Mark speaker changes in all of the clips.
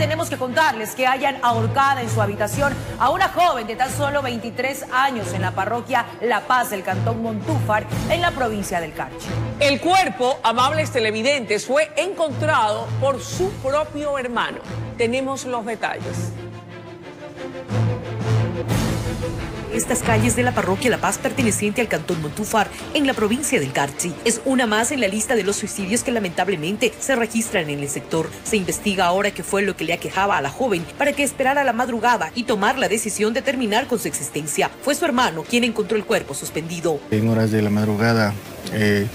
Speaker 1: tenemos que contarles que hayan ahorcada en su habitación a una joven de tan solo 23 años en la parroquia La Paz del cantón Montúfar, en la provincia del Carchi.
Speaker 2: El cuerpo, amables televidentes, fue encontrado por su propio hermano. Tenemos los detalles.
Speaker 3: Estas calles de la parroquia La Paz perteneciente al cantón Montúfar en la provincia del Carchi es una más en la lista de los suicidios que lamentablemente se registran en el sector. Se investiga ahora qué fue lo que le aquejaba a la joven para que esperara la madrugada y tomar la decisión de terminar con su existencia. Fue su hermano quien encontró el cuerpo suspendido.
Speaker 4: En horas de la madrugada, eh,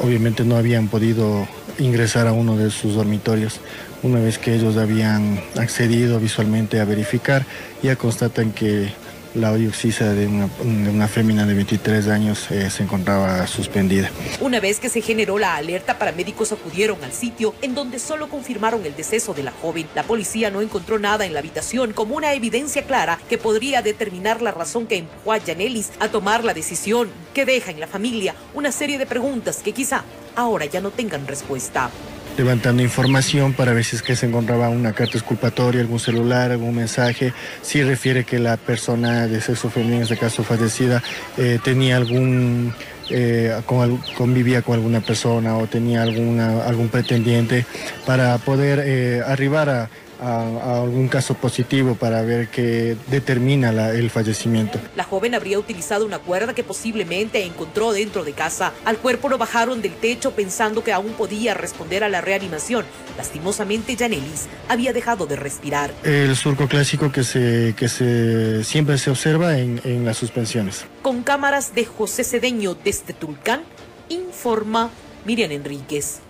Speaker 4: obviamente no habían podido ingresar a uno de sus dormitorios. Una vez que ellos habían accedido visualmente a verificar, ya constatan que la biopsia de una, de una fémina de 23 años eh, se encontraba suspendida.
Speaker 3: Una vez que se generó la alerta, paramédicos acudieron al sitio en donde solo confirmaron el deceso de la joven. La policía no encontró nada en la habitación como una evidencia clara que podría determinar la razón que empujó a Janelis a tomar la decisión que deja en la familia una serie de preguntas que quizá ahora ya no tengan respuesta
Speaker 4: levantando información para ver si es que se encontraba una carta exculpatoria, algún celular, algún mensaje, si refiere que la persona de sexo femenino, en este caso fallecida, eh, tenía algún eh, con, convivía con alguna persona o tenía alguna, algún pretendiente para poder eh, arribar a a, algún caso positivo para ver qué determina el fallecimiento.
Speaker 3: La joven habría utilizado una cuerda que posiblemente encontró dentro de casa. Al cuerpo lo bajaron del techo pensando que aún podía responder a la reanimación. Lastimosamente, Janelis había dejado de respirar.
Speaker 4: El surco clásico que, se, que se, siempre se observa en, en las suspensiones.
Speaker 3: Con cámaras de José Cedeño desde Tulcán, informa Miriam Enríquez.